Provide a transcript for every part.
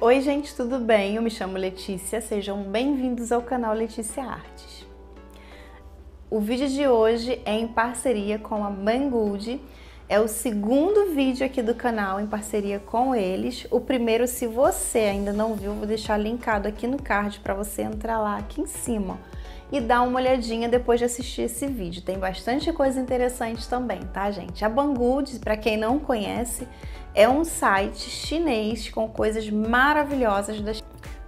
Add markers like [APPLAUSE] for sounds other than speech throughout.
Oi gente, tudo bem? Eu me chamo Letícia, sejam bem-vindos ao canal Letícia Artes. O vídeo de hoje é em parceria com a Banggood, é o segundo vídeo aqui do canal em parceria com eles. O primeiro, se você ainda não viu, vou deixar linkado aqui no card para você entrar lá aqui em cima e dar uma olhadinha depois de assistir esse vídeo. Tem bastante coisa interessante também, tá, gente? A Banggood, para quem não conhece, é um site chinês com coisas maravilhosas da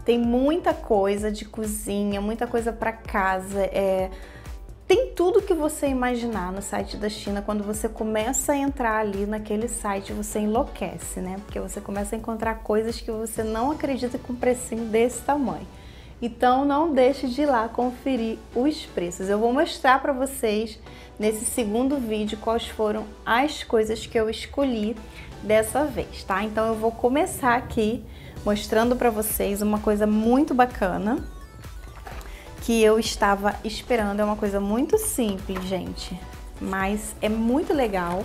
Tem muita coisa de cozinha, muita coisa para casa, é... Tem tudo que você imaginar no site da China. Quando você começa a entrar ali naquele site, você enlouquece, né? Porque você começa a encontrar coisas que você não acredita com um precinho desse tamanho. Então não deixe de ir lá conferir os preços. Eu vou mostrar para vocês nesse segundo vídeo quais foram as coisas que eu escolhi dessa vez, tá? Então eu vou começar aqui mostrando para vocês uma coisa muito bacana que eu estava esperando. É uma coisa muito simples, gente, mas é muito legal.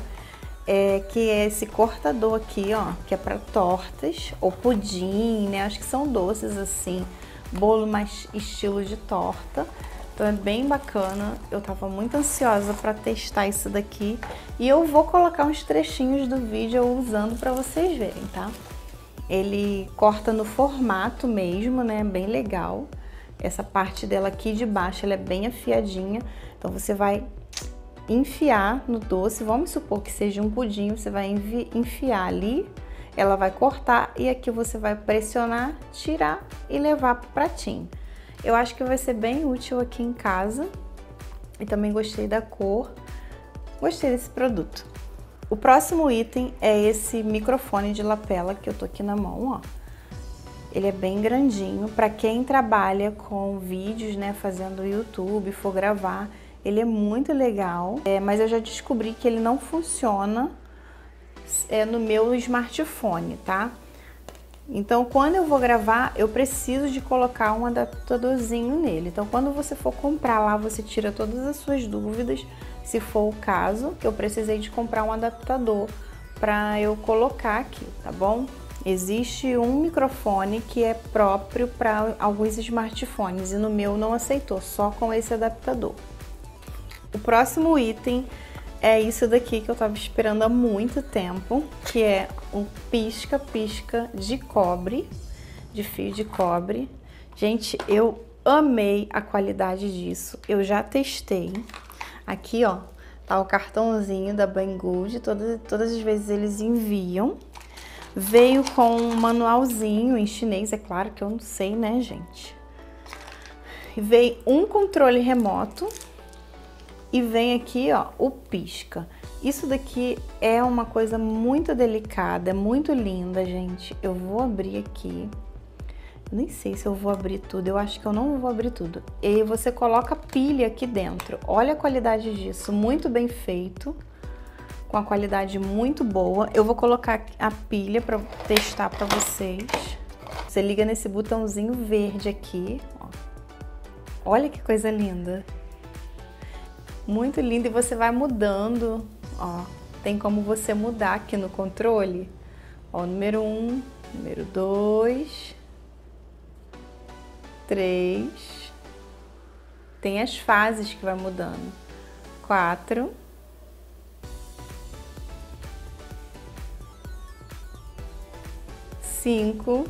É, que é esse cortador aqui, ó, que é para tortas ou pudim, né? Acho que são doces assim, bolo mais estilo de torta. Então é bem bacana. Eu tava muito ansiosa para testar isso daqui e eu vou colocar uns trechinhos do vídeo usando para vocês verem, tá? Ele corta no formato mesmo, né? Bem legal. Essa parte dela aqui de baixo, ela é bem afiadinha. Então você vai enfiar no doce. Vamos supor que seja um pudim, você vai enfiar ali, ela vai cortar e aqui você vai pressionar, tirar e levar pro pratinho. Eu acho que vai ser bem útil aqui em casa. E também gostei da cor. Gostei desse produto. O próximo item é esse microfone de lapela que eu tô aqui na mão, ó. Ele é bem grandinho. Para quem trabalha com vídeos, né, fazendo YouTube, for gravar, ele é muito legal. É, mas eu já descobri que ele não funciona é, no meu smartphone, tá? Então, quando eu vou gravar, eu preciso de colocar um adaptadorzinho nele. Então, quando você for comprar lá, você tira todas as suas dúvidas, se for o caso, que eu precisei de comprar um adaptador para eu colocar aqui, tá bom? Existe um microfone que é próprio para alguns smartphones e no meu não aceitou, só com esse adaptador. O próximo item é isso daqui que eu tava esperando há muito tempo, que é um pisca-pisca de cobre, de fio de cobre. Gente, eu amei a qualidade disso. Eu já testei. Aqui, ó, tá o cartãozinho da Banggood. Todas, todas as vezes eles enviam. Veio com um manualzinho em chinês, é claro que eu não sei, né, gente? Veio um controle remoto e vem aqui, ó, o pisca. Isso daqui é uma coisa muito delicada, muito linda, gente. Eu vou abrir aqui. Eu nem sei se eu vou abrir tudo, eu acho que eu não vou abrir tudo. E você coloca pilha aqui dentro. Olha a qualidade disso, muito bem feito. Com a qualidade muito boa. Eu vou colocar a pilha para testar para vocês. Você liga nesse botãozinho verde aqui, ó. Olha que coisa linda. Muito lindo e você vai mudando, ó. Tem como você mudar aqui no controle. Ó, número 1, um, número 2, 3. Tem as fases que vai mudando. 4. Cinco,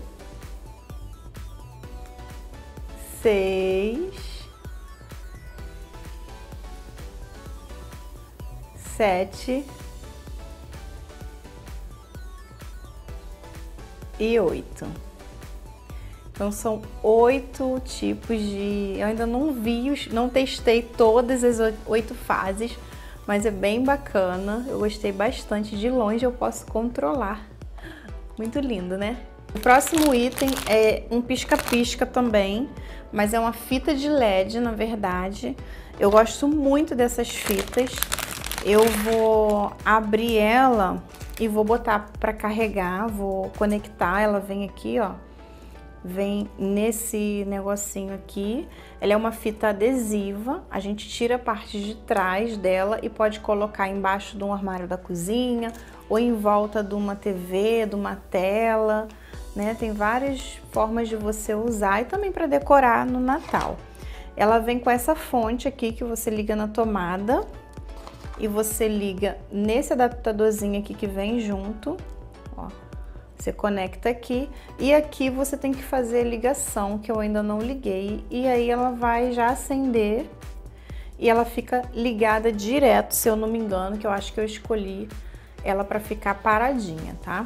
seis, sete e oito. Então são oito tipos de. Eu ainda não vi, não testei todas as oito fases, mas é bem bacana. Eu gostei bastante. De longe eu posso controlar. Muito lindo, né? O próximo item é um pisca-pisca também, mas é uma fita de LED, na verdade. Eu gosto muito dessas fitas eu vou abrir ela e vou botar para carregar, vou conectar, ela vem aqui, ó. Vem nesse negocinho aqui. Ela é uma fita adesiva, a gente tira a parte de trás dela e pode colocar embaixo de um armário da cozinha ou em volta de uma TV, de uma tela. né? Tem várias formas de você usar e também para decorar no Natal. Ela vem com essa fonte aqui que você liga na tomada e você liga nesse adaptadorzinho aqui que vem junto, ó. Você conecta aqui e aqui você tem que fazer ligação que eu ainda não liguei e aí ela vai já acender e ela fica ligada direto, se eu não me engano, que eu acho que eu escolhi ela para ficar paradinha, tá?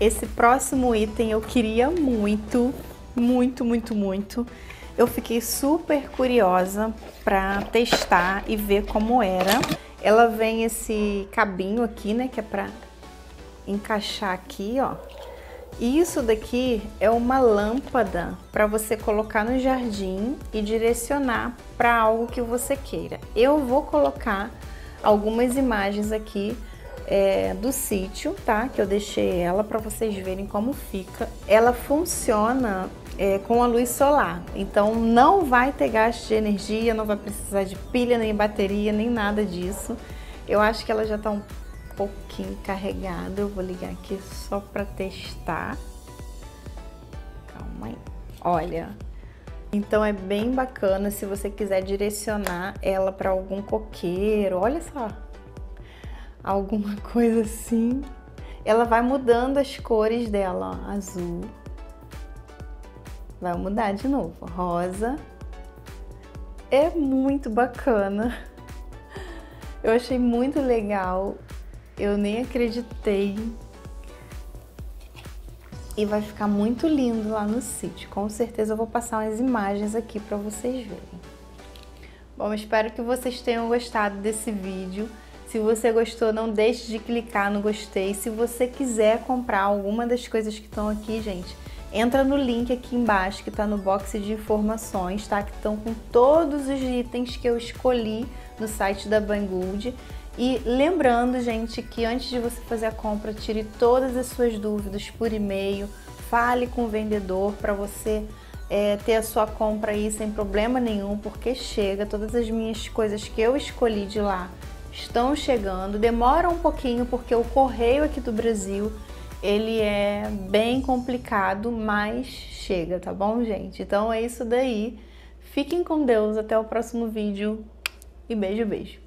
Esse próximo item eu queria muito, muito, muito, muito. Eu fiquei super curiosa para testar e ver como era. Ela vem esse cabinho aqui, né, que é para encaixar aqui, ó. E isso daqui é uma lâmpada para você colocar no jardim e direcionar para algo que você queira. Eu vou colocar algumas imagens aqui é, do sítio, tá? Que eu deixei ela para vocês verem como fica. Ela funciona é, com a luz solar, então não vai ter gasto de energia, não vai precisar de pilha, nem bateria, nem nada disso. Eu acho que ela já está um pouquinho carregado. Eu vou ligar aqui só para testar. Calma aí. Olha, então é bem bacana se você quiser direcionar ela para algum coqueiro. Olha só, alguma [LAUGHS] coisa assim. Ela vai mudando as cores dela, ó. azul. Vai mudar de novo, rosa. É muito bacana. Eu achei muito legal eu nem acreditei. E vai ficar muito lindo lá no sítio. Com certeza eu vou passar umas imagens aqui para vocês verem. Bom, espero que vocês tenham gostado desse vídeo. Se você gostou, não deixe de clicar no gostei. Se você quiser comprar alguma das coisas que estão aqui, gente, entra no link aqui embaixo que está no box de informações, tá? Que estão com todos os itens que eu escolhi no site da Banggood. E lembrando, gente, que antes de você fazer a compra, tire todas as suas dúvidas por e-mail, fale com o vendedor para você é, ter a sua compra aí sem problema nenhum, porque chega, todas as minhas coisas que eu escolhi de lá estão chegando. Demora um pouquinho porque o correio aqui do Brasil ele é bem complicado, mas chega, tá bom, gente? Então é isso daí. Fiquem com Deus, até o próximo vídeo e beijo, beijo.